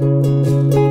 you.